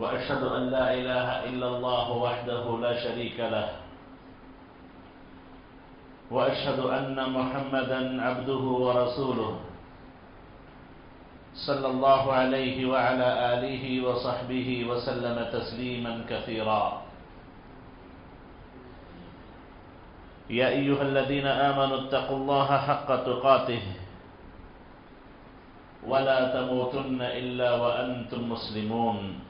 وأشهد أن لا إله إلا الله وحده لا شريك له. وأشهد أن محمدا عبده ورسوله. صلى الله عليه وعلى آله وصحبه وسلم تسليما كثيرا. يا أيها الذين آمنوا اتقوا الله حق تقاته. ولا تموتن إلا وأنتم مسلمون.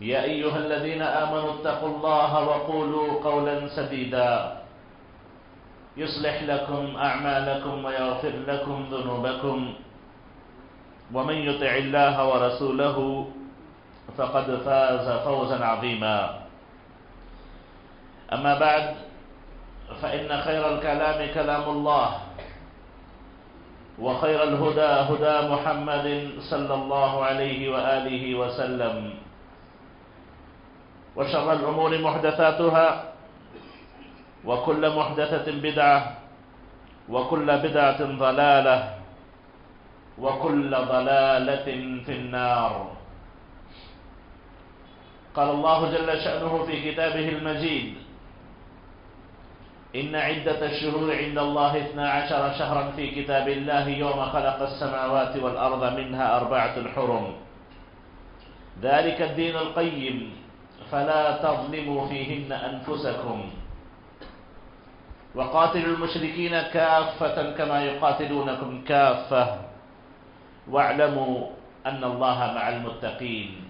يا أيها الذين آمنوا اتقوا الله وقولوا قولا سديدا. يصلح لكم أعمالكم ويغفر لكم ذنوبكم. ومن يطع الله ورسوله فقد فاز فوزا عظيما. أما بعد فإن خير الكلام كلام الله وخير الهدى هدى محمد صلى الله عليه وآله وسلم. وشر الأمور محدثاتها وكل محدثة بدعة وكل بدعة ضلالة وكل ضلالة في النار. قال الله جل شأنه في كتابه المجيد إن عدة الشهور عند الله اثنا عشر شهرا في كتاب الله يوم خلق السماوات والأرض منها أربعة حرم ذلك الدين القيم. فلا تظلموا فيهن أنفسكم. وقاتلوا المشركين كافة كما يقاتلونكم كافة. واعلموا أن الله مع المتقين.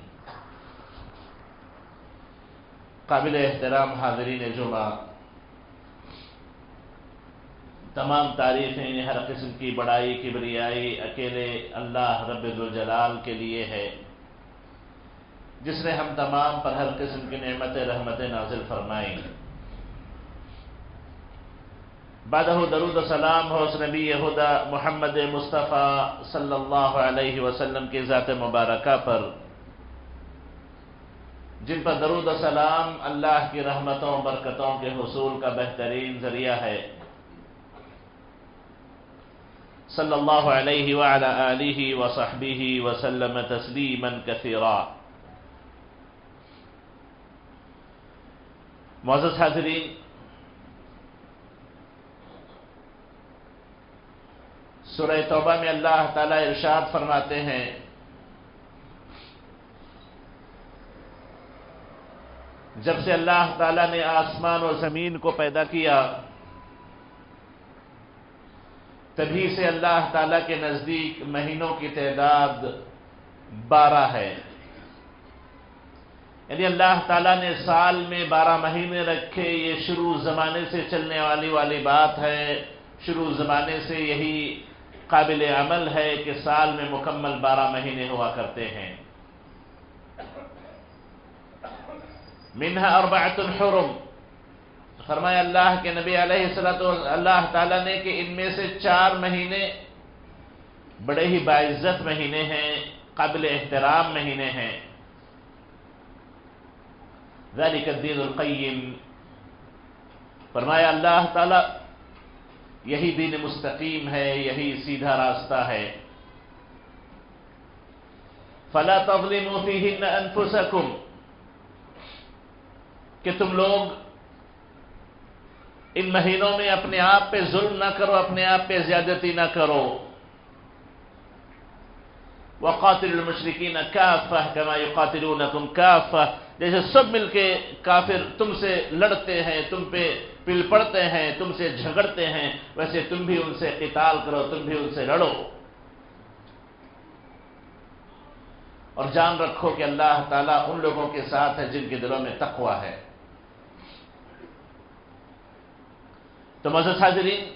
قابل احترام حاضرین جمعہ، تمام تعریفیں ہر قسم کی، بڑائی، کبریائی، اکیلے اللہ رب الجلال کے لیے ہے۔ جس نے ہم تمام پر ہر قسم کی نعمت رحمت نازل فرمائی بادہ درود و سلام ہو اس نبی ہدا محمد مصطفیٰ صلی اللہ علیہ وسلم کی ذات مبارکہ پر۔ جن پر درود و سلام اللہ کی رحمتوں، برکتوں کے حصول کا بہترین ذریعہ ہے۔ صلی اللہ علیہ وعلى آلہ وصحبہ وسلم تسلیما کثیرا۔ معزز حاضرین، سورہ توبہ میں اللہ تعالی ارشاد فرماتے ہیں، جب سے اللہ تعالی نے آسمان و زمین کو پیدا کیا، تبھی سے اللہ تعالی کے نزدیک مہینوں کی تعداد بارہ ہے۔ یعنی اللہ تعالیٰ نے سال میں بارہ مہینے رکھے، یہ شروع زمانے سے چلنے والی والی بات ہے۔ شروع زمانے سے یہی قابل عمل ہے کہ سال میں مکمل بارہ مہینے ہوا کرتے ہیں۔ منہ اربعت الحرم۔ فرمایا اللہ کے نبی علیہ السلام اللہ تعالیٰ نے کہ ان میں سے چار مہینے بڑے ہی باعزت مہینے ہیں، قابل احترام مہینے ہیں۔ ذلك الدین القیم فرمایا، اللہ تعالی یہی دین مستقیم ہے، یہی سیدھا راستہ ہے۔ فلا تظلموا فیہن انفسکم، کہ تم لوگ ان مہینوں میں اپنے آپ پہ ظلم نہ کرو، اپنے آپ پہ زیادتی نہ کرو۔ وقاتل المشرکین کافہ کما یقاتلونکم کافہ۔ جیسے سب مل کے کافر تم سے لڑتے ہیں، تم پہ پل پڑتے ہیں، تم سے جھگڑتے ہیں، ویسے تم بھی ان سے قتال کرو، تم بھی ان سے لڑو۔ اور جان رکھو کہ اللہ تعالیٰ ان لوگوں کے ساتھ ہے جن کے دلوں میں تقوی ہے۔ تو مزد حاضرین،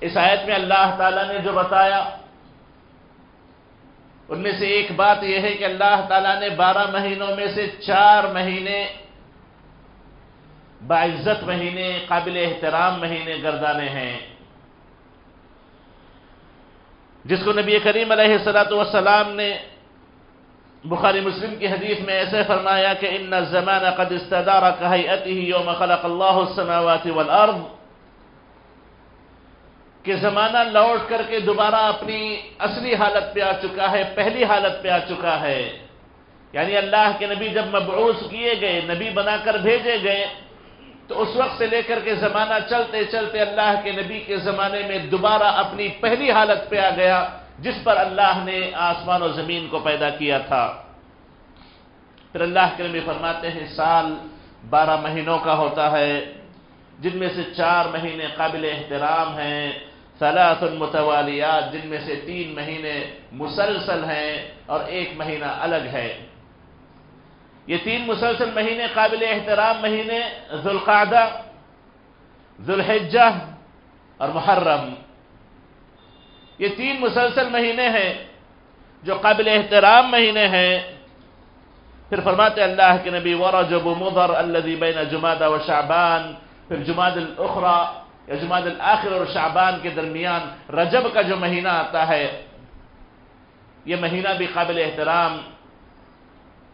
اس آیت میں اللہ تعالیٰ نے جو بتایا ان میں سے ایک بات یہ ہے کہ اللہ تعالیٰ نے بارہ مہینوں میں سے چار مہینے باعزت مہینے، قابل احترام مہینے گردانے ہیں۔ جس کو نبی کریم علیہ السلاۃ والسلام نے بخاری مسلم کی حدیث میں ایسے فرمایا کہ ان الزمان قد استدار كهيئته يوم خلق الله السماوات والارض کہ زمانہ لوٹ کر کے دوبارہ اپنی اصلی حالت پہ آ چکا ہے، پہلی حالت پہ آ چکا ہے۔ یعنی اللہ کے نبی جب مبعوث کیے گئے، نبی بنا کر بھیجے گئے، تو اس وقت سے لے کر کے زمانہ چلتے چلتے اللہ کے نبی کے زمانے میں دوبارہ اپنی پہلی حالت پہ آ گیا، جس پر اللہ نے آسمان و زمین کو پیدا کیا تھا۔ پھر اللہ کے نبی فرماتے ہیں، سال بارہ مہینوں کا ہوتا ہے، جن میں سے چار مہینے قابل احترام ہیں۔ ثلاث متوالیات جن میں سے تین مہینے مسلسل ہیں اور ایک مہینہ الگ ہے۔ یہ تین مسلسل مہینے قابل احترام مہینے ذوالقعدہ، ذوالحجہ اور محرم۔ یہ تین مسلسل مہینے ہیں جو قابل احترام مہینے ہیں۔ پھر فرماتے اللہ کے نبی، ورجب مضر الذي بین جمادہ و شعبان پھر جماد الاخرى یا جماد الاخر اور شعبان کے درمیان رجب کا جو مہینہ آتا ہے، یہ مہینہ بھی قابل احترام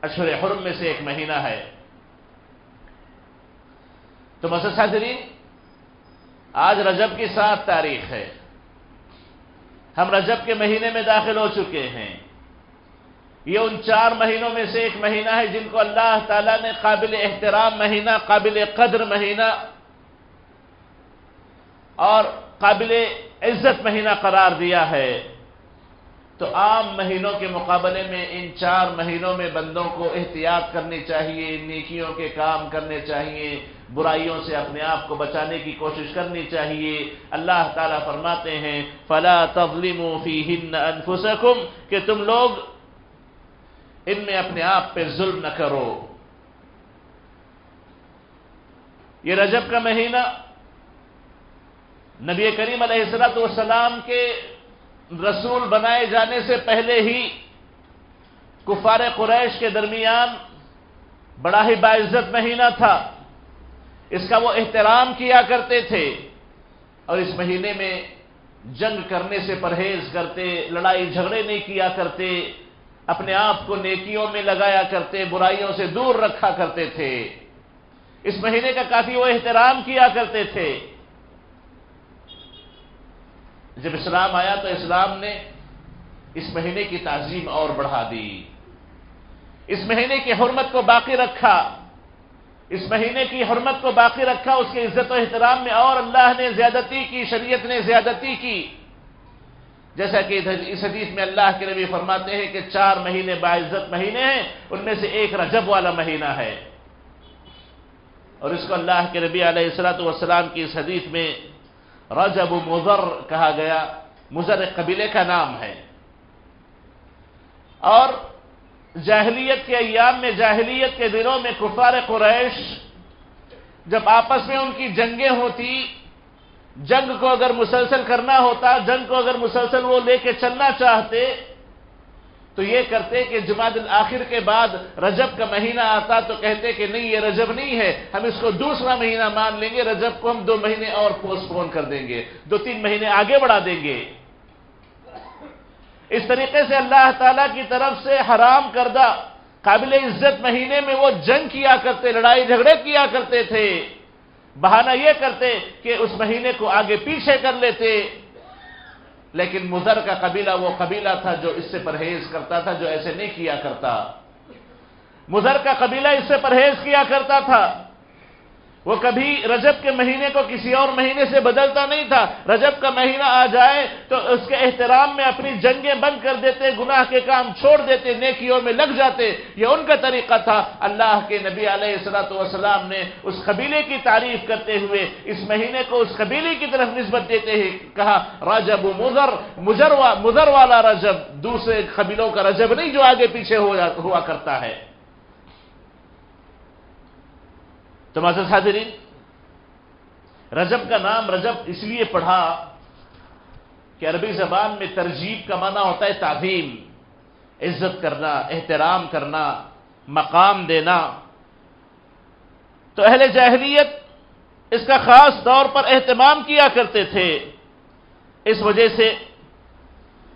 اشہر حرم میں سے ایک مہینہ ہے۔ تو مسد حاضرین آج رجب کی سات تاریخ ہے۔ ہم رجب کے مہینے میں داخل ہو چکے ہیں۔ یہ ان چار مہینوں میں سے ایک مہینہ ہے جن کو اللہ تعالیٰ نے قابل احترام مہینہ، قابل قدر مہینہ اور قابل عزت مہینہ قرار دیا ہے تو عام مہینوں کے مقابلے میں ان چار مہینوں میں بندوں کو احتیاط کرنی چاہیے، نیکیوں کے کام کرنے چاہیے، برائیوں سے اپنے آپ کو بچانے کی کوشش کرنی چاہیے۔ اللہ تعالیٰ فرماتے ہیں، فلا تظلموا فیہن انفسکم کہ تم لوگ ان میں اپنے آپ پہ ظلم نہ کرو۔ یہ رجب کا مہینہ نبی کریم علیہ السلام والسلام کے رسول بنائے جانے سے پہلے ہی کفار قریش کے درمیان بڑا ہی باعزت مہینہ تھا۔ اس کا وہ احترام کیا کرتے تھے اور اس مہینے میں جنگ کرنے سے پرہیز کرتے، لڑائی جھگڑے نہیں کیا کرتے، اپنے آپ کو نیکیوں میں لگایا کرتے، برائیوں سے دور رکھا کرتے تھے۔ اس مہینے کا کافی وہ احترام کیا کرتے تھے۔ جب اسلام آیا تو اسلام نے اس مہینے کی تعظیم اور بڑھا دی۔ اس مہینے کی حرمت کو باقی رکھا۔ اس مہینے کی حرمت کو باقی رکھا۔ اس کے عزت و احترام میں اور اللہ نے زیادتی کی، شریعت نے زیادتی کی۔ جیسا کہ اس حدیث میں اللہ کے نبی فرماتے ہیں کہ چار مہینے باعزت مہینے ہیں، ان میں سے ایک رجب والا مہینہ ہے۔ اور اس کو اللہ کے نبی علیہ السلاۃ والسلام کی اس حدیث میں رجب مضر کہا گیا، مضر قبیلے کا نام ہے۔ اور جاہلیت کے ایام میں، جاہلیت کے دنوں میں کفار قریش جب آپس میں ان کی جنگیں ہوتی، جنگ کو اگر مسلسل کرنا ہوتا، جنگ کو اگر مسلسل وہ لے کے چلنا چاہتے تو یہ کرتے کہ جماعت الآخر کے بعد رجب کا مہینہ آتا تو کہتے کہ نہیں، یہ رجب نہیں ہے، ہم اس کو دوسرا مہینہ مان لیں گے، رجب کو ہم دو مہینے اور پوسٹ پون کر دیں گے، دو تین مہینے آگے بڑھا دیں گے۔ اس طریقے سے اللہ تعالی کی طرف سے حرام کردہ، قابل عزت مہینے میں وہ جنگ کیا کرتے، لڑائی جھگڑے کیا کرتے تھے۔ بہانہ یہ کرتے کہ اس مہینے کو آگے پیچھے کر لیتے۔ لیکن مضر کا قبیلہ وہ قبیلہ تھا جو اس سے پرہیز کرتا تھا، جو ایسے نہیں کیا کرتا۔ مضر کا قبیلہ اس سے پرہیز کیا کرتا تھا۔ وہ کبھی رجب کے مہینے کو کسی اور مہینے سے بدلتا نہیں تھا۔ رجب کا مہینہ آ جائے تو اس کے احترام میں اپنی جنگیں بند کر دیتے، گناہ کے کام چھوڑ دیتے، نیکیوں میں لگ جاتے۔ یہ ان کا طریقہ تھا۔ اللہ کے نبی علیہ السلاۃ والسلام نے اس قبیلے کی تعریف کرتے ہوئے اس مہینے کو اس قبیلے کی طرف نسبت دیتے ہی کہا، رجب مضر مضر والا رجب۔ دوسرے قبیلوں کا رجب نہیں جو آگے پیچھے ہوا کرتا ہے۔ تو معزز حاضرین؟ رجب کا نام رجب اس لیے پڑھا کہ عربی زبان میں ترجیب کا معنی ہوتا ہے تعظیم، عزت کرنا، احترام کرنا، مقام دینا۔ تو اہل جاہلیت اس کا خاص طور پر اہتمام کیا کرتے تھے۔ اس وجہ سے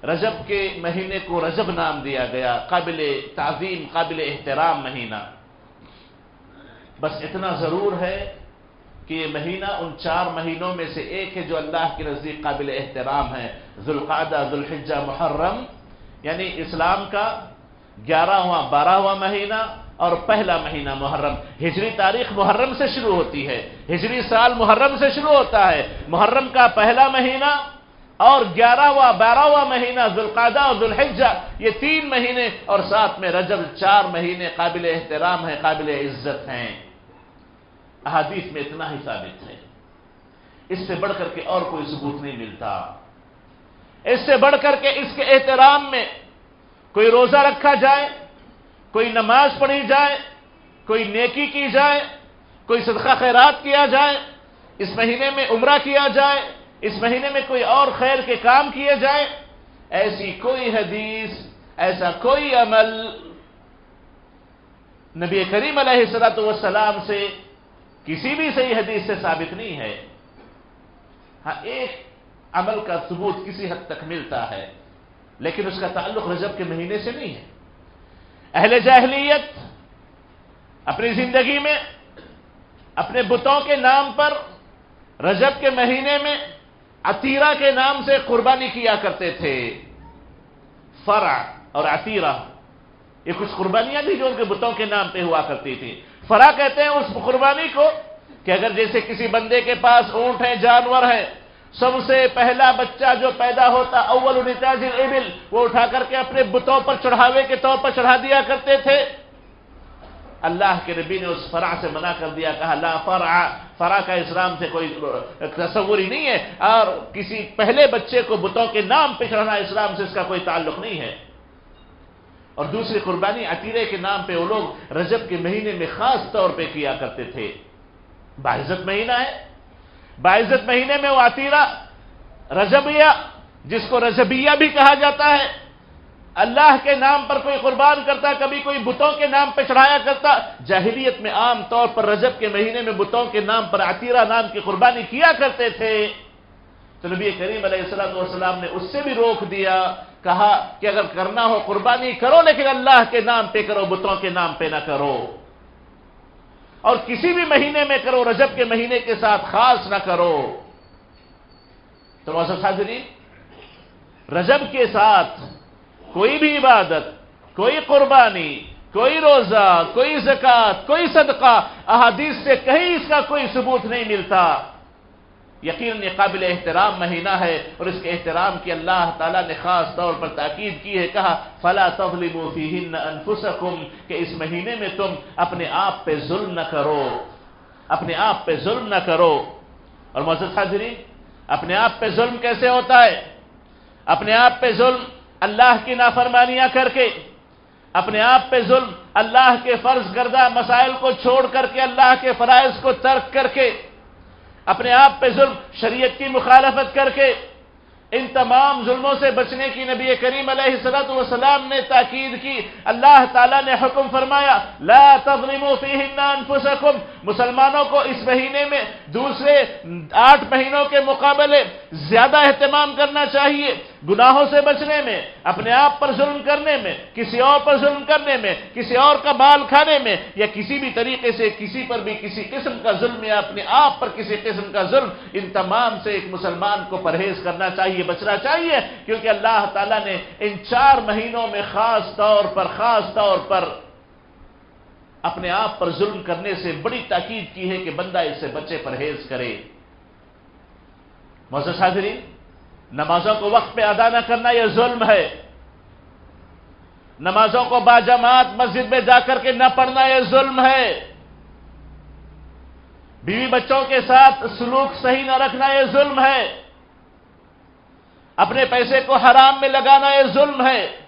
رجب کے مہینے کو رجب نام دیا گیا، قابل تعظیم، قابل احترام مہینہ۔ بس اتنا ضرور ہے کہ یہ مہینہ ان چار مہینوں میں سے ایک ہے جو اللہ کے نزدیک قابل احترام ہے۔ ذوالقادہ ذوالحجہ، محرم یعنی اسلام کا گیارہواں، بارہواں مہینہ اور پہلا مہینہ محرم۔ ہجری تاریخ محرم سے شروع ہوتی ہے۔ ہجری سال محرم سے شروع ہوتا ہے۔ محرم کا پہلا مہینہ اور گیارہواں، بارہواں مہینہ ذوالقادہ اور ذوالحجہ، یہ تین مہینے اور ساتھ میں رجب چار مہینے قابل احترام ہیں، قابل عزت ہیں۔ احادیث میں اتنا ہی ثابت ہے۔ اس سے بڑھ کر کے اور کوئی ثبوت نہیں ملتا۔ اس سے بڑھ کر کے اس کے احترام میں کوئی روزہ رکھا جائے، کوئی نماز پڑھی جائے، کوئی نیکی کی جائے، کوئی صدقہ خیرات کیا جائے، اس مہینے میں عمرہ کیا جائے، اس مہینے میں کوئی اور خیر کے کام کیے جائیں ایسی کوئی حدیث، ایسا کوئی عمل نبی کریم علیہ السلط والسلام سے کسی بھی صحیح حدیث سے ثابت نہیں ہے۔ ہاں ایک عمل کا ثبوت کسی حد تک ملتا ہے، لیکن اس کا تعلق رجب کے مہینے سے نہیں ہے۔ اہل جاہلیت اپنی زندگی میں، اپنے بتوں کے نام پر رجب کے مہینے میں عطیرہ کے نام سے قربانی کیا کرتے تھے۔ فرع اور عطیرہ۔ یہ کچھ قربانیاں بھی جو ان کے بتوں کے نام پہ ہوا کرتی تھی فرا کہتے ہیں اس قربانی کو کہ اگر جیسے کسی بندے کے پاس اونٹ ہیں، جانور ہیں، سب سے پہلا بچہ جو پیدا ہوتا اول نتاج الابل، وہ اٹھا کر کے اپنے بتوں پر چڑھاوے کے طور پر چڑھا دیا کرتے تھے۔ اللہ کے نبی نے اس فرع سے منع کر دیا، کہا لا فرع فرع کا اسلام سے کوئی تصور ہی نہیں ہے۔ اور کسی پہلے بچے کو بتوں کے نام پہ چڑھنا اسلام سے اس کا کوئی تعلق نہیں ہے۔ اور دوسری قربانی عطیرے کے نام پہ وہ لوگ رجب کے مہینے میں خاص طور پہ کیا کرتے تھے۔ باعزت مہینہ ہے۔ باعزت مہینے میں وہ عطیرہ رجبیہ، جس کو رجبیہ بھی کہا جاتا ہے۔ اللہ کے نام پر کوئی قربان کرتا، کبھی کوئی بتوں کے نام پہ چڑھایا کرتا۔ جاہلیت میں عام طور پر رجب کے مہینے میں بتوں کے نام پر عطیرہ نام کی قربانی کیا کرتے تھے۔ تو نبی کریم علیہ السلام والسلام نے اس سے بھی روک دیا، کہا کہ اگر کرنا ہو قربانی کرو، لیکن اللہ کے نام پہ کرو، بتوں کے نام پہ نہ کرو۔ اور کسی بھی مہینے میں کرو، رجب کے مہینے کے ساتھ خاص نہ کرو۔ تو موسم حاضری رجب کے ساتھ کوئی بھی عبادت، کوئی قربانی، کوئی روزہ، کوئی زکات کوئی صدقہ، احادیث سے کہیں اس کا کوئی ثبوت نہیں ملتا۔ یقیناً یہ قابل احترام مہینہ ہے اور اس کے احترام کی اللہ تعالیٰ نے خاص طور پر تاکید کی ہے، کہا، فلا تظلموا فیہن انفسکم کہ اس مہینے میں تم اپنے آپ پہ ظلم نہ کرو، اپنے آپ پہ ظلم نہ کرو۔ اور معزز حاضرین، اپنے آپ پہ ظلم کیسے ہوتا ہے؟ اپنے آپ پہ ظلم اللہ کی نافرمانیاں کر کے، اپنے آپ پہ ظلم اللہ کے فرض کردہ مسائل کو چھوڑ کر کے، اللہ کے فرائض کو ترک کر کے۔ اپنے آپ پہ ظلم، شریعت کی مخالفت کر کے ان تمام ظلموں سے بچنے کی نبی کریم علیہ السلط والسلام نے تاکید کی۔ اللہ تعالیٰ نے حکم فرمایا، لا تظلموا فیہن انفسکم۔ مسلمانوں کو اس مہینے میں دوسرے آٹھ مہینوں کے مقابلے زیادہ اہتمام کرنا چاہیے۔ گناہوں سے بچنے میں، اپنے آپ پر ظلم کرنے میں، کسی اور پر ظلم کرنے میں، کسی اور کا مال کھانے میں، یا کسی بھی طریقے سے کسی پر بھی کسی قسم کا ظلم یا اپنے آپ پر کسی قسم کا ظلم، ان تمام سے ایک مسلمان کو پرہیز کرنا چاہیے، بچنا چاہیے، کیونکہ اللہ تعالیٰ نے ان چار مہینوں میں خاص طور پر، خاص طور پر اپنے آپ پر ظلم کرنے سے بڑی تاکید کی ہے کہ بندہ اس سے بچے پرہیز کرے۔ موزر حاضرین نمازوں کو وقت پہ ادا نہ کرنا یہ ظلم ہے۔ نمازوں کو باجماعت مسجد میں جا کر کے نہ پڑھنا یہ ظلم ہے۔ بیوی بچوں کے ساتھ سلوک صحیح نہ رکھنا یہ ظلم ہے۔ اپنے پیسے کو حرام میں لگانا یہ ظلم ہے۔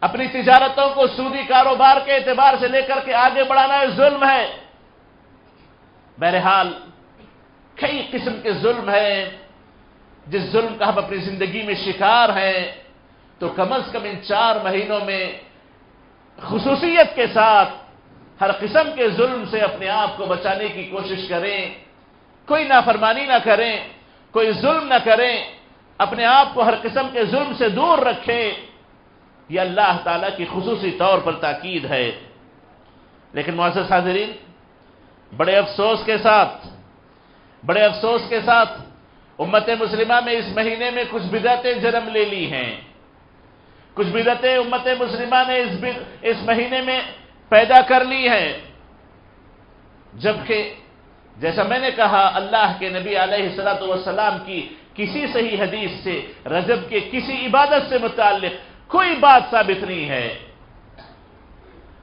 اپنی تجارتوں کو سودی کاروبار کے اعتبار سے لے کر کے آگے بڑھانا یہ ظلم ہے۔ بہرحال کئی قسم کے ظلم ہیں۔ جس ظلم کا ہم اپنی زندگی میں شکار ہیں، تو کم از کم ان چار مہینوں میں خصوصیت کے ساتھ ہر قسم کے ظلم سے اپنے آپ کو بچانے کی کوشش کریں۔ کوئی نافرمانی نہ کریں، کوئی ظلم نہ کریں، اپنے آپ کو ہر قسم کے ظلم سے دور رکھیں۔ یہ اللہ تعالیٰ کی خصوصی طور پر تاکید ہے۔ لیکن معزز حاضرین، بڑے افسوس کے ساتھ، بڑے افسوس کے ساتھ امت مسلمہ میں اس مہینے میں کچھ بدعتیں جنم لے لی ہیں۔ کچھ بدعتیں امت مسلمہ نے اس مہینے میں پیدا کر لی ہیں۔ جبکہ جیسا میں نے کہا، اللہ کے نبی علیہ السلاۃ والسلام کی کسی صحیح حدیث سے، رجب کے کسی عبادت سے متعلق کوئی بات ثابت نہیں ہے۔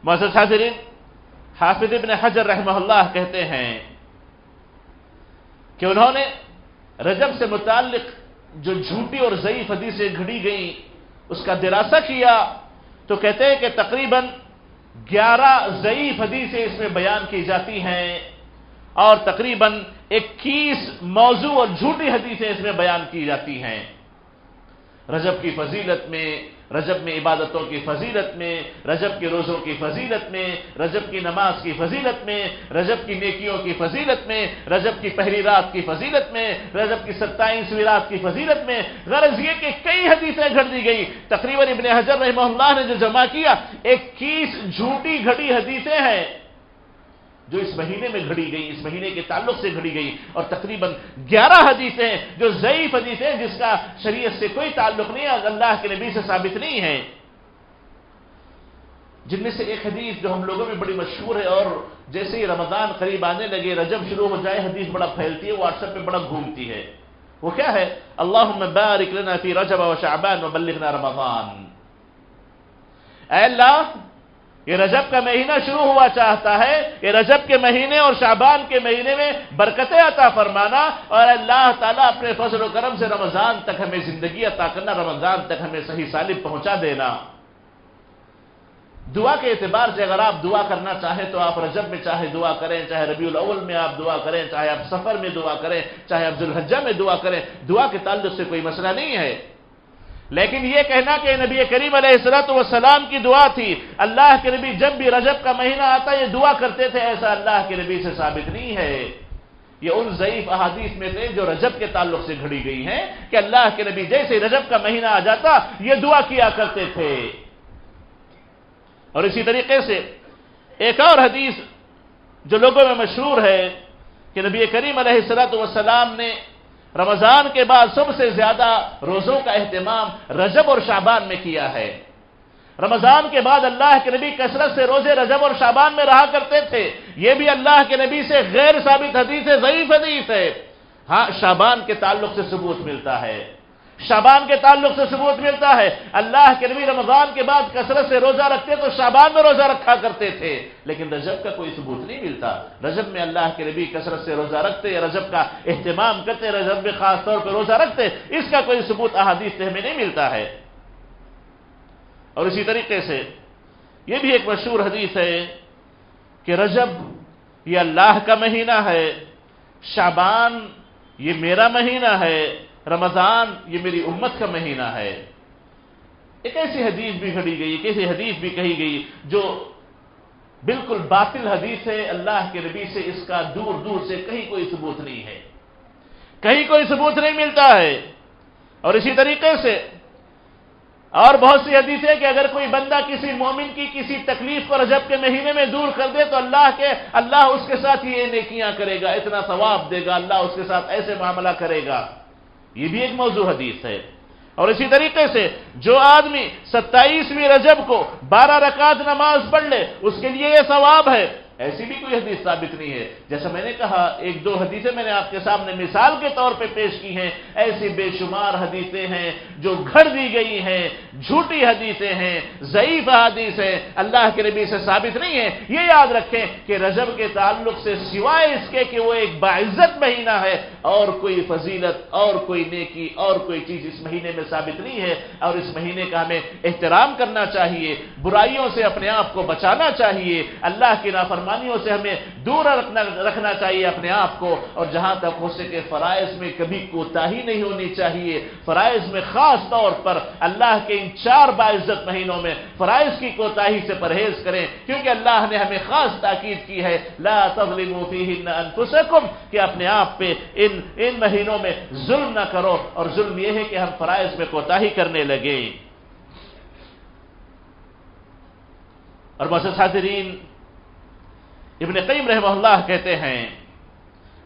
محسوس حاضرین، حافظ ابن حجر رحمہ اللہ کہتے ہیں کہ انہوں نے رجب سے متعلق جو جھوٹی اور ضعیف حدیثیں گھڑی گئیں، اس کا دراسہ کیا تو کہتے ہیں کہ تقریباً گیارہ ضعیف حدیثیں اس میں بیان کی جاتی ہیں اور تقریباً اکیس موضوع اور جھوٹی حدیثیں اس میں بیان کی جاتی ہیں۔ رجب کی فضیلت میں، رجب میں عبادتوں کی فضیلت میں، رجب کے روزوں کی فضیلت میں، رجب کی نماز کی فضیلت میں، رجب کی نیکیوں کی فضیلت میں، رجب کی پہلی رات کی فضیلت میں، رجب کی ستائیسویں رات کی فضیلت میں۔ غرض یہ کہ کئی حدیثیں گھڑ دی گئی۔ تقریباً ابن حجر رحمہ اللہ نے جو جمع کیا، اکیس جھوٹی گھڑی حدیثیں ہیں۔ جو اس مہینے میں گھڑی گئی، اس مہینے کے تعلق سے گھڑی گئی اور تقریباً گیارہ حدیثیں جو ضعیف حدیثیں جس کا شریعت سے کوئی تعلق نہیں اللہ کے نبی سے ثابت نہیں ہے جن میں سے ایک حدیث جو ہم لوگوں میں بڑی مشہور ہے اور جیسے ہی رمضان قریب آنے لگے، رجب شروع ہو جائے، حدیث بڑا پھیلتی ہے واٹس ایپ پہ بڑا گھومتی ہے۔ وہ کیا ہے؟ اللہ بارک لنا فی رجب و شعبان و بلغنا رمضان۔ اے اللہ یہ رجب کا مہینہ شروع ہوا چاہتا ہے، یہ رجب کے مہینے اور شعبان کے مہینے میں برکتیں عطا فرمانا اور اللہ تعالیٰ اپنے فضل و کرم سے رمضان تک ہمیں زندگی عطا کرنا، رمضان تک ہمیں صحیح سالب پہنچا دینا۔ دعا کے اعتبار سے اگر آپ دعا کرنا چاہیں تو آپ رجب میں چاہے دعا کریں، چاہے ربیع الاول میں آپ دعا کریں، چاہے آپ سفر میں دعا کریں، چاہے آپ ذوالحجہ میں دعا کریں، دعا کے تعلق سے کوئی مسئلہ نہیں ہے۔ لیکن یہ کہنا کہ نبی کریم علیہ السلط والسلام کی دعا تھی، اللہ کے نبی جب بھی رجب کا مہینہ آتا یہ دعا کرتے تھے، ایسا اللہ کے نبی سے ثابت نہیں ہے۔ یہ ان ضعیف احادیث میں تھے جو رجب کے تعلق سے گھڑی گئی ہیں کہ اللہ کے نبی جیسے رجب کا مہینہ آ جاتا، یہ دعا کیا کرتے تھے۔ اور اسی طریقے سے ایک اور حدیث جو لوگوں میں مشہور ہے کہ نبی کریم علیہ السلط والسلام نے رمضان کے بعد سب سے زیادہ روزوں کا اہتمام رجب اور شعبان میں کیا ہے۔ رمضان کے بعد اللہ کے نبی کثرت سے روزے رجب اور شعبان میں رہا کرتے تھے۔ یہ بھی اللہ کے نبی سے غیر ثابت حدیث ہے، ضعیف حدیث ہے۔ ہاں شعبان کے تعلق سے ثبوت ملتا ہے۔ شابان کے تعلق سے ثبوت ملتا ہے۔ اللہ کے نبی رمضان کے بعد کثرت سے روزہ رکھتے تو شابان میں روزہ رکھا کرتے تھے۔ لیکن رجب کا کوئی ثبوت نہیں ملتا۔ رجب میں اللہ کے نبی کثرت سے روزہ رکھتے یا رجب کا اہتمام کرتے، رجب میں خاص طور پہ روزہ رکھتے، اس کا کوئی ثبوت احادیث سے ہمیں نہیں ملتا ہے۔ اور اسی طریقے سے یہ بھی ایک مشہور حدیث ہے کہ رجب یہ اللہ کا مہینہ ہے شابان یہ میرا مہینہ ہے۔ رمضان یہ میری امت کا مہینہ ہے۔ ایک ایسی حدیث بھی گھڑی گئی، ایک ایسی حدیث بھی کہی گئی جو بالکل باطل حدیث ہے، اللہ کے نبی سے اس کا دور دور سے کہیں کوئی ثبوت نہیں ہے۔ کہیں کوئی ثبوت نہیں ملتا ہے۔ اور اسی طریقے سے اور بہت سی حدیث ہے کہ اگر کوئی بندہ کسی مومن کی کسی تکلیف کو رجب کے مہینے میں دور کر دے تو اللہ کے، اللہ اس کے ساتھ یہ نیکیاں کرے گا، اتنا ثواب دے گا، اللہ اس کے ساتھ ایسے معاملہ کرے گا۔ یہ بھی ایک موضوع حدیث ہے۔ اور اسی طریقے سے جو آدمی ستائیسویں رجب کو بارہ رکعت نماز پڑھ لے، اس کے لیے یہ ثواب ہے۔ ایسی بھی کوئی حدیث ثابت نہیں ہے۔ جیسا میں نے کہا، ایک دو حدیثیں میں نے آپ کے سامنے مثال کے طور پہ پیش کی ہیں۔ ایسی بے شمار حدیثیں ہیں جو گھڑ دی گئی ہیں، جھوٹی حدیثیں ہیں، ضعیف حدیث ہیں۔ اللہ کے نبی سے ثابت نہیں ہے۔ یہ یاد رکھیں کہ رجب کے تعلق سے سوائے اس کے کہ وہ ایک باعزت مہینہ ہے، اور کوئی فضیلت، اور کوئی نیکی، اور کوئی چیز اس مہینے میں ثابت نہیں ہے۔ اور اس مہینے کا ہمیں احترام کرنا چاہیے، برائیوں سے اپنے آپ کو بچانا چاہیے۔ اللہ کی نافرمانی فرمانیوں سے ہمیں دور رکھنا رکھنا چاہیے اپنے آپ کو، اور جہاں تک ہو سکے فرائض میں کبھی کوتاہی نہیں ہونی چاہیے۔ فرائض میں خاص طور پر اللہ کے ان چار باعزت مہینوں میں فرائض کی کوتاہی سے پرہیز کریں، کیونکہ اللہ نے ہمیں خاص تاکید کی ہے، لا تظلموا فیہن انفسکم، کہ اپنے آپ پہ ان ان مہینوں میں ظلم نہ کرو۔ اور ظلم یہ ہے کہ ہم فرائض میں کوتاہی کرنے لگے اور بس حاضرین ابن قیم رحمہ اللہ کہتے ہیں،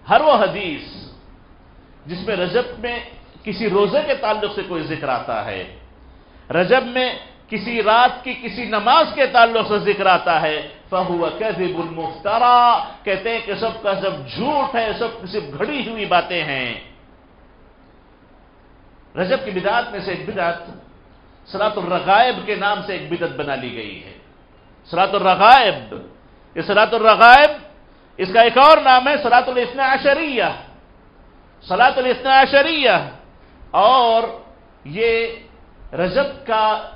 ہر وہ حدیث جس میں رجب میں کسی روزے کے تعلق سے کوئی ذکر آتا ہے، رجب میں کسی رات کی کسی نماز کے تعلق سے ذکر آتا ہے، فہو کذب المفترا، کہتے ہیں کہ سب کا سب جھوٹ ہے، سب صرف گھڑی ہوئی باتیں ہیں۔ رجب کی بدعت میں سے ایک بدعت سلاط الرغائب کے نام سے ایک بدعت بنا لی گئی ہے۔ سلاط الرغائب یہ سلاط الرغائب، اس کا ایک اور نام ہے سلاط الاسنا عشریہ۔ سلاط الاسنا عشریہ۔ اور یہ رجب کا،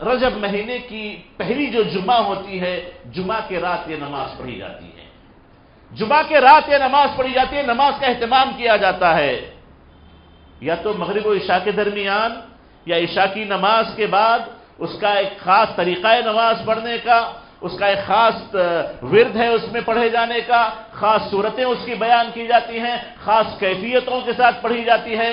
رجب مہینے کی پہلی جو جمعہ ہوتی ہے، جمعہ کے رات یہ نماز پڑھی جاتی ہے۔ جمعہ کے رات یہ نماز پڑھی جاتی ہے، نماز کا اہتمام کیا جاتا ہے۔ یا تو مغرب و عشاء کے درمیان، یا عشاء کی نماز کے بعد، اس کا ایک خاص طریقہ نماز پڑھنے کا۔ اس کا ایک خاص ورد ہے اس میں پڑھے جانے کا، خاص صورتیں اس کی بیان کی جاتی ہیں، خاص کیفیتوں کے ساتھ پڑھی جاتی ہے۔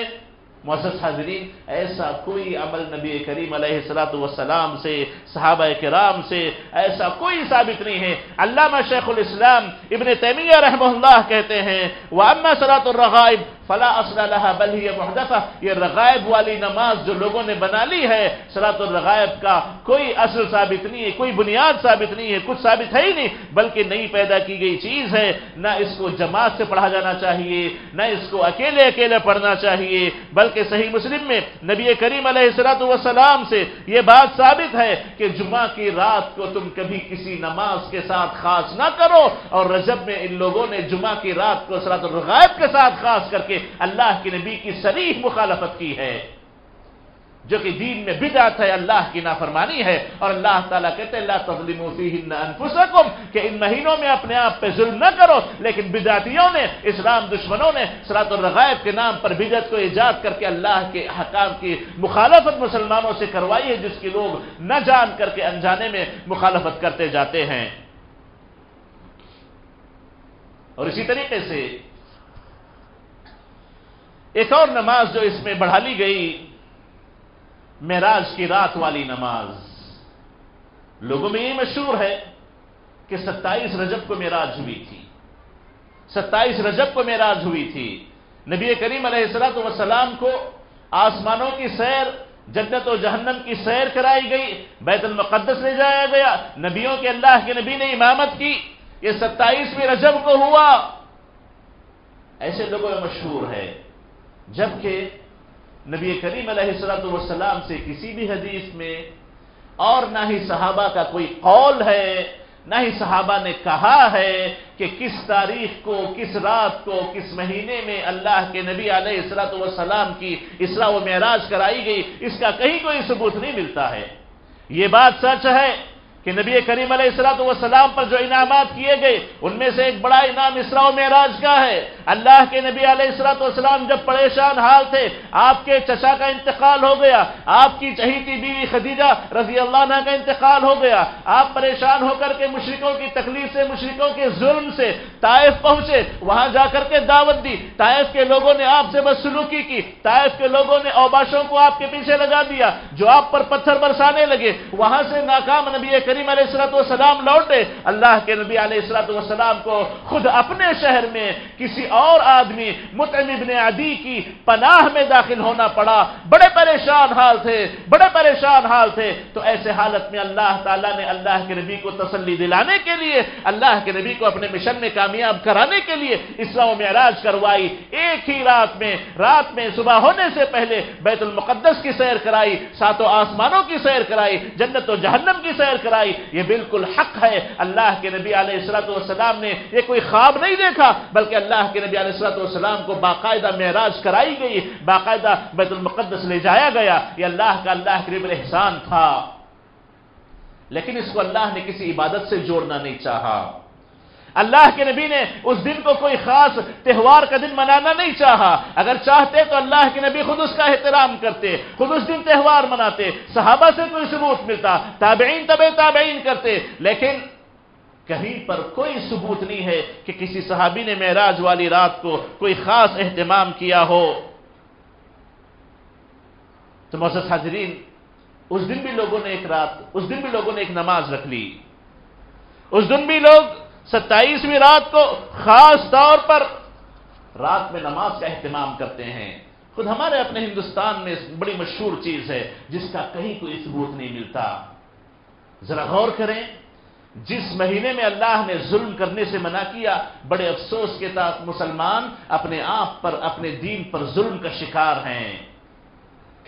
معزز حاضرین، ایسا کوئی عمل نبی کریم علیہ السلاۃ والسلام سے، صحابہ کرام سے ایسا کوئی ثابت نہیں ہے۔ علامہ شیخ الاسلام ابن تیمیہ رحمہ اللہ کہتے ہیں وہ اما سلاۃ الرغائب فلا اصل لها، بل ہی محدثہ یہ رغائب والی نماز جو لوگوں نے بنا لی ہے سلاۃ الرغائب کا کوئی اصل ثابت نہیں ہے، کوئی بنیاد ثابت نہیں ہے، کچھ ثابت ہے ہی نہیں، بلکہ نئی پیدا کی گئی چیز ہے۔ نہ اس کو جماعت سے پڑھا جانا چاہیے، نہ اس کو اکیلے اکیلے پڑھنا چاہیے، بلکہ صحیح مسلم میں نبی کریم علیہ السلاۃ والسلام سے یہ بات ثابت ہے کہ جمعہ کی رات کو تم کبھی کسی نماز کے ساتھ خاص نہ کرو، اور رجب میں ان لوگوں نے جمعہ کی رات کو سلاۃ الرغائب کے ساتھ خاص کر کے اللہ کے نبی کی سریح مخالفت کی ہے۔ جو کہ دین میں بدعت ہے، اللہ کی نافرمانی ہے۔ اور اللہ تعالیٰ کہتے ہیں اللہ تظلم انفسکم، کہ ان مہینوں میں اپنے آپ پہ ظلم نہ کرو۔ لیکن بدعتیوں نے، اسلام دشمنوں نے سرات الرغائب کے نام پر بدعت کو ایجاد کر کے اللہ کے حکام کی مخالفت مسلمانوں سے کروائی ہے، جس کی لوگ نہ جان کر کے انجانے میں مخالفت کرتے جاتے ہیں۔ اور اسی طریقے سے ایک اور نماز جو اس میں بڑھا لی گئی، معراج کی رات والی نماز۔ لوگوں میں یہ مشہور ہے کہ ستائیس رجب کو معراج ہوئی تھی۔ ستائیس رجب کو معراج ہوئی تھی۔ نبی کریم علیہ السلاۃ وسلام کو آسمانوں کی سیر، جنت و جہنم کی سیر کرائی گئی، بیت المقدس لے جایا گیا۔ نبیوں کے اللہ کے نبی نے امامت کی۔ یہ ستائیسویں رجب کو ہوا۔ ایسے لوگوں میں مشہور ہے جبکہ نبی کریم علیہ السلط والسلام سے کسی بھی حدیث میں اور نہ ہی صحابہ کا کوئی قول ہے، نہ ہی صحابہ نے کہا ہے کہ کس تاریخ کو، کس رات کو، کس مہینے میں اللہ کے نبی علیہ السلط والسلام کی اسرا و معراج کرائی گئی، اس کا کہیں کوئی ثبوت نہیں ملتا ہے۔ یہ بات سچ ہے۔ کہ نبی کریم علیہ السلاۃ والسلام پر جو انعامات کیے گئے، ان میں سے ایک بڑا انعام اسراء و معراج کا ہے۔ اللہ کے نبی علیہ السلاۃ والسلام جب پریشان حال تھے، آپ کے چچا کا انتقال ہو گیا، آپ کی چہیتی بیوی خدیجہ رضی اللہ عنہ کا انتقال ہو گیا، آپ پریشان ہو کر کے مشرقوں کی تکلیف سے مشرقوں کے ظلم سے طائف پہنچے، وہاں جا کر کے دعوت دی۔ طائف کے لوگوں نے آپ سے بس سلوکی کی، طائف کے لوگوں نے اوباشوں کو آپ کے پیچھے لگا دیا۔ جو آپ پر پتھر برسانے لگے، وہاں سے ناکام نبی کریم علیہ السلط والسلام لوٹے، اللہ کے نبی علیہ السلط والسلام کو خود اپنے شہر میں کسی اور آدمی متعم ابن عدی کی پناہ میں داخل ہونا پڑا۔ بڑے پریشان حال تھے، بڑے پریشان حال تھے۔ تو ایسے حالت میں اللہ تعالیٰ نے اللہ کے نبی کو تسلی دلانے کے لیے، اللہ کے نبی کو اپنے مشن میں کامیاب کرانے کے لیے اسلام و معراج کروائی۔ ایک ہی رات میں رات میں صبح ہونے سے پہلے بیت المقدس کی سیر کرائی، ساتوں آسمانوں کی سیر کرائی، جنت و جہنم کی سیر کرائی۔ یہ بالکل حق ہے، اللہ کے نبی علیہ السلط والسلام نے یہ کوئی خواب نہیں دیکھا، بلکہ اللہ کے نبی علیہ السلام والسلام کو باقاعدہ معراج کرائی گئی، باقاعدہ بیت المقدس لے جایا گیا، یہ اللہ کا اللہ کے نبی احسان تھا. لیکن اس کو اللہ نے کسی عبادت سے جوڑنا نہیں چاہا. اللہ کے نبی نے اس دن کو کوئی خاص تہوار کا دن منانا نہیں چاہا۔ اگر چاہتے تو اللہ کے نبی خود اس کا احترام کرتے، خود اس دن تہوار مناتے، صحابہ سے کوئی ثبوت ملتا، تابعین طب تابعین کرتے، لیکن کہیں پر کوئی ثبوت نہیں ہے کہ کسی صحابی نے معراج والی رات کو کوئی خاص اہتمام کیا ہو۔ تو موسط حاضرین، اس دن بھی لوگوں نے ایک رات، اس دن بھی لوگوں نے ایک نماز رکھ لی۔ اس دن بھی لوگ ستائیسویں رات کو خاص طور پر رات میں نماز کا اہتمام کرتے ہیں۔ خود ہمارے اپنے ہندوستان میں بڑی مشہور چیز ہے جس کا کہیں کوئی ثبوت نہیں ملتا۔ ذرا غور کریں، جس مہینے میں اللہ نے ظلم کرنے سے منع کیا، بڑے افسوس کے ساتھ مسلمان اپنے آپ پر، اپنے دین پر ظلم کا شکار ہیں۔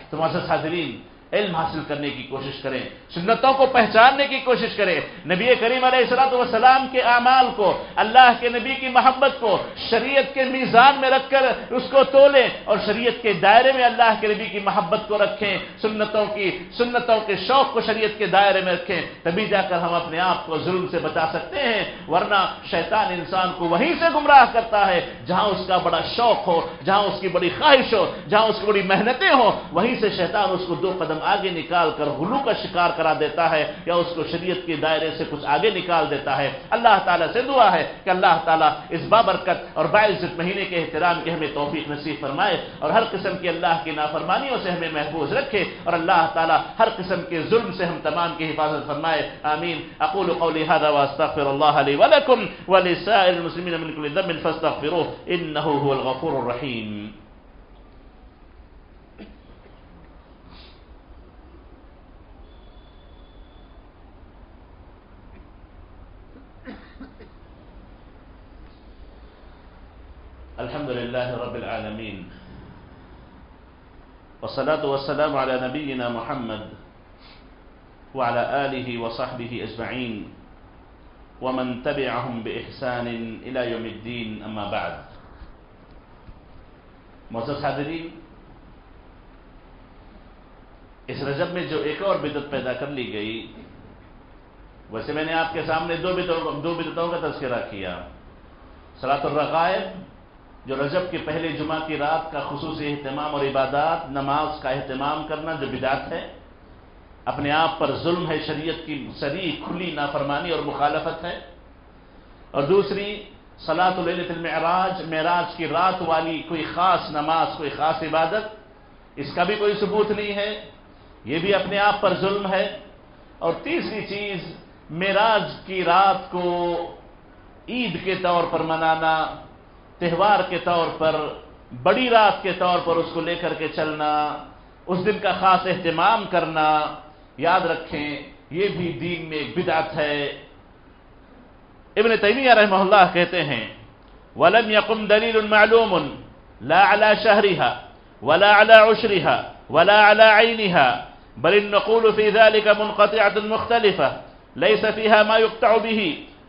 تو معزز حاضرین علم حاصل کرنے کی کوشش کریں، سنتوں کو پہچاننے کی کوشش کریں۔ نبی کریم علیہ السلط والسلام کے اعمال کو، اللہ کے نبی کی محبت کو شریعت کے میزان میں رکھ کر اس کو تولیں اور شریعت کے دائرے میں اللہ کے نبی کی محبت کو رکھیں۔ سنتوں کی، سنتوں کے شوق کو شریعت کے دائرے میں رکھیں۔ تبھی جا کر ہم اپنے آپ کو ظلم سے بچا سکتے ہیں، ورنہ شیطان انسان کو وہیں سے گمراہ کرتا ہے۔ جہاں اس کا بڑا شوق ہو، جہاں اس کی بڑی خواہش ہو، جہاں اس کی بڑی محنتیں ہوں، وہیں سے شیطان اس کو دو قدم آگے نکال کر غلو کا شکار کرا دیتا ہے یا اس کو شریعت کے دائرے سے کچھ آگے نکال دیتا ہے۔ اللہ تعالیٰ سے دعا ہے کہ اللہ تعالیٰ اس بابرکت اور باعزت مہینے کے احترام کے ہمیں توفیق نصیب فرمائے اور ہر قسم کی اللہ کی نافرمانیوں سے ہمیں محفوظ رکھے اور اللہ تعالیٰ ہر قسم کے ظلم سے ہم تمام کی حفاظت فرمائے۔ آمین۔ اقول قولی هذا واستغفر الله لي ولكم ولسائر المسلمين من كل ذنب فاستغفروه انه هو الغفور الرحيم الحمد لله رب العالمين. والصلاة والسلام على نبينا محمد وعلى آله وصحبه أجمعين. ومن تبعهم بإحسان إلى يوم الدين أما بعد. معزز حاضرين اس رجب میں جو ایک اور بدت پیدا کر لی گئی ویسے میں نے آپ کے سامنے دو بدتوں کا تذکرہ کیا صلاة الرغائب جو رجب کے پہلے جمعہ کی رات کا خصوصی اہتمام اور عبادات، نماز کا اہتمام کرنا جو بدعت ہے، اپنے آپ پر ظلم ہے، شریعت کی سری، کھلی نافرمانی اور مخالفت ہے۔ اور دوسری صلاۃ اللیلت المعراج، معراج کی رات والی کوئی خاص نماز، کوئی خاص عبادت، اس کا بھی کوئی ثبوت نہیں ہے۔ یہ بھی اپنے آپ پر ظلم ہے۔ اور تیسری چیز، معراج کی رات کو عید کے طور پر منانا تہوار کے طور پر، بڑی رات کے طور پر اس کو لے کر کے چلنا، اس دن کا خاص اہتمام کرنا، یاد رکھیں، یہ بھی دین میں ایک بدعت ہے۔ ابن تیمیہ رحمہ اللہ کہتے ہیں، وَلَمْ يَقُمْ دَلِيلٌ مَعْلُومٌ، لَا عَلَى شَهْرِهَا وَلَا عَلَى عُشْرِهَا وَلَا عَلَى عَيْنِهَا بل النقول في ذلك منقطعة مختلفة ليس فيها ما يقطع به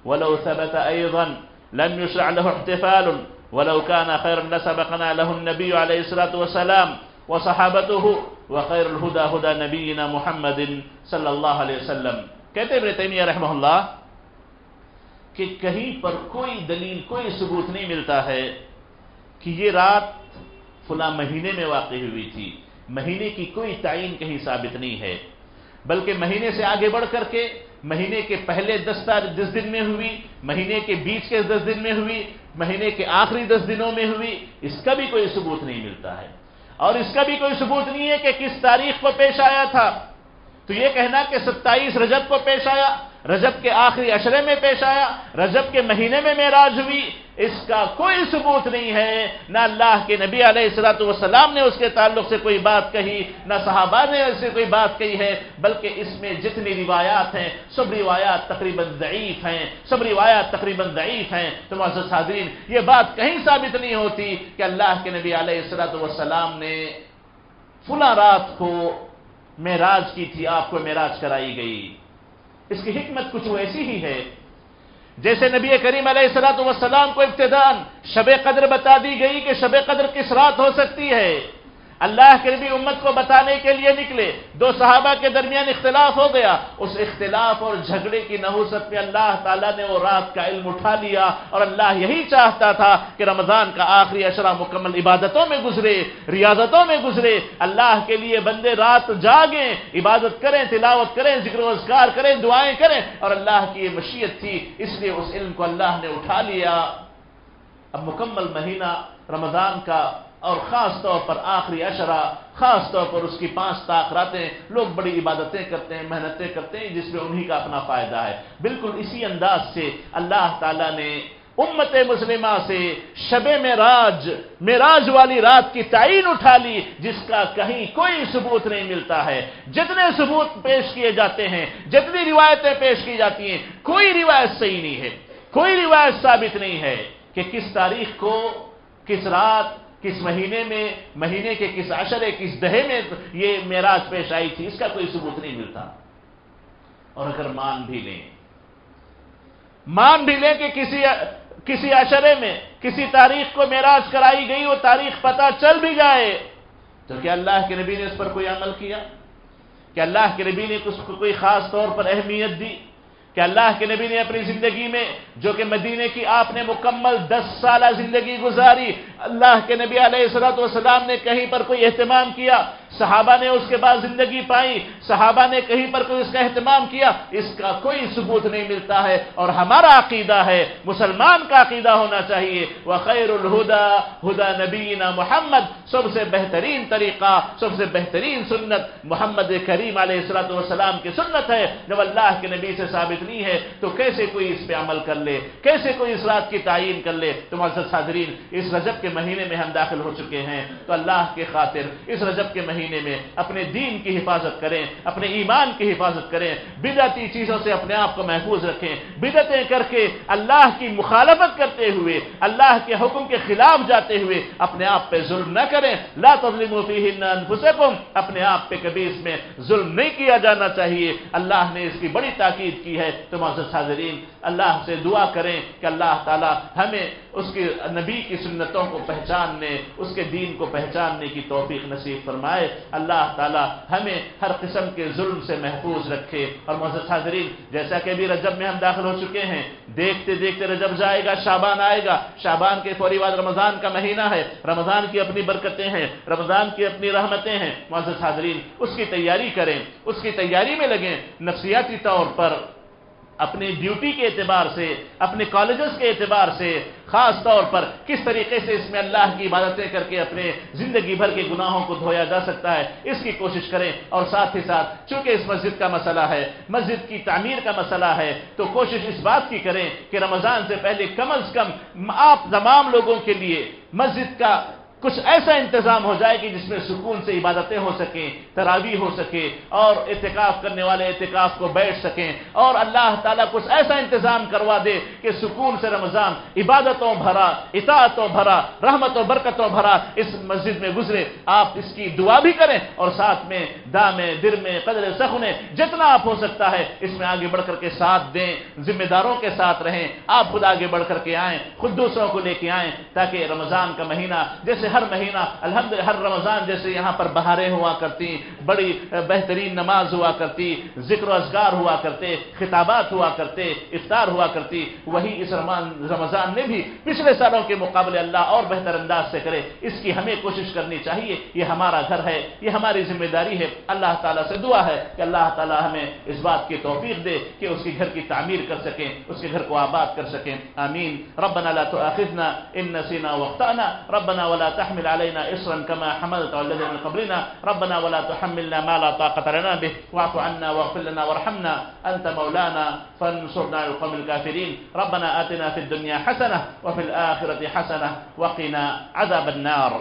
ولو ثبت أيضا لم يشرع له احتفال۔ ولو كان خيرا لسبقنا له النبي عليه الصلاة والسلام وصحابته وخير الهدى هدى نبينا محمد صلی اللہ علیہ وسلم. کہتے ابن تیمیہ رحمہ اللہ کہ کہیں پر کوئی دلیل، کوئی ثبوت نہیں ملتا ہے کہ یہ رات فلاں مہینے میں واقع ہوئی تھی۔ مہینے کی کوئی تعین کہیں ثابت نہیں ہے۔ بلکہ مہینے سے آگے بڑھ کر کے مہینے کے پہلے دس دس دن میں ہوئی، مہینے کے بیچ کے دس دن میں ہوئی مہینے کے آخری دس دنوں میں ہوئی، اس کا بھی کوئی ثبوت نہیں ملتا ہے۔ اور اس کا بھی کوئی ثبوت نہیں ہے کہ کس تاریخ کو پیش آیا تھا۔ تو یہ کہنا کہ ستائیس رجب کو پیش آیا رجب کے آخری اشرے میں پیش آیا، رجب کے مہینے میں معراج ہوئی۔ اس کا کوئی ثبوت نہیں ہے، نہ اللہ کے نبی علیہ السلاۃ والسلام نے اس کے تعلق سے کوئی بات کہی، نہ صحابہ نے اس سے کوئی بات کہی ہے، بلکہ اس میں جتنی روایات ہیں، سب روایات تقریباً ضعیف ہیں، سب روایات تقریباً ضعیف ہیں۔ تو معزز حاضرین یہ بات کہیں ثابت نہیں ہوتی کہ اللہ کے نبی علیہ السلاۃ والسلام نے فلاں رات کو معراج کی تھی، آپ کو معراج کرائی گئی۔ اس کی حکمت کچھ ویسی ہی ہے۔ جیسے نبی کریم علیہ السلاۃ والسلام کو ابتدان شب قدر بتا دی گئی کہ شب قدر کس رات ہو سکتی ہے۔ اللہ کے نبی امت کو بتانے کے لیے نکلے۔ دو صحابہ کے درمیان اختلاف ہو گیا۔ اس اختلاف اور جھگڑے کی نحوست میں اللہ تعالیٰ نے وہ رات کا علم اٹھا لیا اور اللہ یہی چاہتا تھا کہ رمضان کا آخری اشرہ مکمل عبادتوں میں گزرے، ریاضتوں میں گزرے۔ اللہ کے لیے بندے رات جاگیں، عبادت کریں، تلاوت کریں، ذکر و اذکار کریں، دعائیں کریں۔ اور اللہ کی یہ مشیت تھی، اس لیے اس علم کو اللہ نے اٹھا لیا۔ اب مکمل مہینہ رمضان کا اور خاص طور پر آخری اشرا خاص طور پر اس کی پانچ تاخراتیں لوگ بڑی عبادتیں کرتے ہیں، محنتیں کرتے ہیں، جس میں انہی کا اپنا فائدہ ہے۔ بالکل اسی انداز سے اللہ تعالیٰ نے امت مسلمہ سے شب معراج معراج والی رات کی تعین اٹھا لی، جس کا کہیں کوئی ثبوت نہیں ملتا ہے۔ جتنے ثبوت پیش کیے جاتے ہیں، جتنی روایتیں پیش کی جاتی ہیں، کوئی روایت صحیح نہیں ہے۔ کوئی روایت ثابت نہیں ہے کہ کس تاریخ کو، کس رات کس مہینے میں، مہینے کے کس عشرے، کس دہے میں یہ معراج پیش آئی تھی، اس کا کوئی ثبوت نہیں ملتا۔ اور اگر مان بھی لیں، مان بھی لیں کہ کسی کسی عشرے میں، کسی تاریخ کو معراج کرائی گئی، وہ تاریخ پتہ چل بھی جائے، تو کیا اللہ کے نبی نے اس پر کوئی عمل کیا؟ کہ اللہ کے نبی نے اس کو کوئی خاص طور پر اہمیت دی؟ کہ اللہ کے نبی نے اپنی زندگی میں، جو کہ مدینے کی آپ نے مکمل دس سالہ زندگی گزاری اللہ کے نبی علیہ السلط والسلام نے کہیں پر کوئی اہتمام کیا، صحابہ نے اس کے بعد زندگی پائی، صحابہ نے کہیں پر کوئی اس کا اہتمام کیا، اس کا کوئی ثبوت نہیں ملتا ہے اور ہمارا عقیدہ ہے، مسلمان کا عقیدہ ہونا چاہیے۔ وہ خیر الہدا ہدا نبینا محمد، سب سے بہترین طریقہ، سب سے بہترین سنت محمد کریم علیہ السلط والسلام کی سنت ہے۔ جب اللہ کے نبی سے ثابت نہیں ہے، تو کیسے کوئی اس پہ عمل کر لے؟ کیسے کوئی اس رات کی تعین کر لے؟ تو معزز حاضرین اس رجب کے مہینے میں ہم داخل ہو چکے ہیں تو اللہ کے خاطر اس رجب کے مہینے میں اپنے دین کی حفاظت کریں، اپنے ایمان کی حفاظت کریں، بدعتی چیزوں سے اپنے آپ کو محفوظ رکھیں، بدعتیں کر کے اللہ کی مخالفت کرتے ہوئے، اللہ کے حکم کے خلاف جاتے ہوئے اپنے آپ پہ ظلم نہ کریں۔ لا تظلموا فیہن انفسکم، اپنے آپ پہ کبھی اس میں ظلم نہیں کیا جانا چاہیے۔ اللہ نے اس کی بڑی تاکید کی ہے۔ تو معزز حاضرین، اللہ سے دعا کریں کہ اللہ تعالی ہمیں اس کے نبی کی سنتوں کو پہچاننے، اس کے دین کو پہچاننے کی توفیق نصیب فرمائے۔ اللہ تعالی ہمیں ہر قسم کے ظلم سے محفوظ رکھے۔ اور معزز حاضرین، جیسا کہ ابھی رجب میں ہم داخل ہو چکے ہیں، دیکھتے دیکھتے رجب جائے گا شابان آئے گا۔ شابان کے فوری بعد رمضان کا مہینہ ہے۔ رمضان کی اپنی برکتیں ہیں، رمضان کی اپنی رحمتیں ہیں۔ معزز حاضرین، اس کی تیاری کریں، اس کی تیاری میں لگیں۔ نفسیاتی طور پر اپنی ڈیوٹی کے اعتبار سے، اپنے کالجز کے اعتبار سے، خاص طور پر کس طریقے سے اس میں اللہ کی عبادتیں کر کے اپنے زندگی بھر کے گناہوں کو دھویا جا سکتا ہے، اس کی کوشش کریں۔ اور ساتھ ہی ساتھ، چونکہ اس مسجد کا مسئلہ ہے، مسجد کی تعمیر کا مسئلہ ہے، تو کوشش اس بات کی کریں کہ رمضان سے پہلے کم از کم آپ تمام لوگوں کے لیے مسجد کا کچھ ایسا انتظام ہو جائے کہ جس میں سکون سے عبادتیں ہو سکیں تراوی ہو سکے، اور اعتکاف کرنے والے اعتکاف کو بیٹھ سکیں۔ اور اللہ تعالیٰ کچھ ایسا انتظام کروا دے کہ سکون سے رمضان عبادتوں بھرا، اطاعتوں بھرا رحمت و برکتوں بھرا اس مسجد میں گزرے۔ آپ اس کی دعا بھی کریں اور ساتھ میں دامے، در میں، قدر سخنے، جتنا آپ ہو سکتا ہے اس میں آگے بڑھ کر کے ساتھ دیں، ذمہ داروں کے ساتھ رہیں۔ آپ خود آگے بڑھ کر کے آئیں، خود دوسروں کو لے کے آئیں تاکہ رمضان کا مہینہ جیسے جیسے ہر مہینہ الحمد ہر رمضان جیسے یہاں پر بہاریں ہوا کرتی، بڑی بہترین نماز ہوا کرتی، ذکر و اذکار ہوا کرتے، خطابات ہوا کرتے، افطار ہوا کرتی، وہی اس رمضان میں بھی پچھلے سالوں کے مقابلے اللہ اور بہتر انداز سے کرے، اس کی ہمیں کوشش کرنی چاہیے، یہ ہمارا گھر ہے، یہ ہماری ذمہ داری ہے۔ اللہ تعالیٰ سے دعا ہے کہ اللہ تعالیٰ ہمیں اس بات کی توفیق دے کہ اس کے گھر کی تعمیر کر سکیں، اس کے گھر کو آباد کر سکیں۔ آمین۔ ربنا لا تؤاخذنا ان نسینا وقتانا ربنا ولا تحمل علينا إصرا كما حملت على الذين من قبلنا. ربنا ولا تحملنا ما لا طاقة لنا به. واعف عنا واغفر لنا وارحمنا. أنت مولانا فانصرنا على القوم الكافرين. ربنا آتنا في الدنيا حسنة وفي الآخرة حسنة وقنا عذاب النار.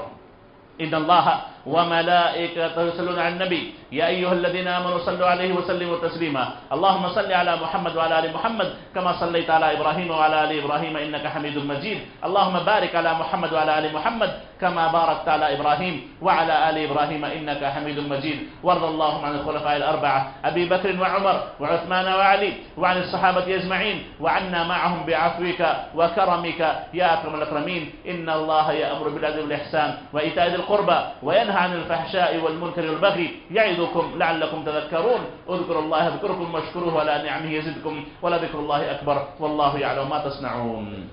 إن الله وملائكته يصلون على النبي. يا أيها الذين آمنوا صلوا عليه وسلموا تسليما. اللهم صل على محمد وعلى آل محمد كما صليت على إبراهيم وعلى آل إبراهيم إنك حميد مجيد. اللهم بارك على محمد وعلى آل محمد كما باركت على إبراهيم وعلى آل إبراهيم إنك حميد مجيد. وارض اللهم عن الخلفاء الأربعة أبي بكر وعمر وعثمان وعلي وعن الصحابة أجمعين وعنا معهم بعفوك وكرمك. يا أكرم الأكرمين إن الله يأمر بالعدل والإحسان وإيتاء ذي القربى وينهى عن الفحشاء والمنكر والبغي يعظكم لعلكم تذكرون. اذكروا الله يذكركم واشكروه على نعمه يزدكم ولذكر الله أكبر. والله يعلم ما تصنعون.